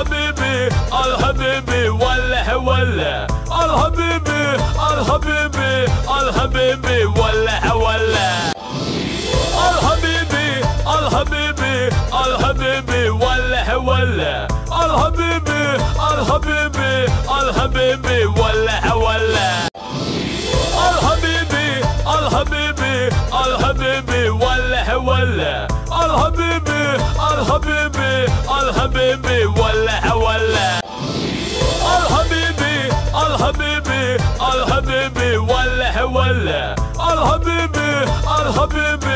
الحبيبي الحبيبي ولا ولا الحبيبي الحبيبي الحبيبي ولا ولا الحبيبي الحبيبي الحبيبي ولا ولا الحبيبي الحبيبي الحبيبي ولا ولا الحبيبي الحبيبي الحبيبي ولا ولا الحبيبي الحبيبي الحبيبي ولا الحبيبي الحبيبي ولا ولا الحبيبي الحبيبي.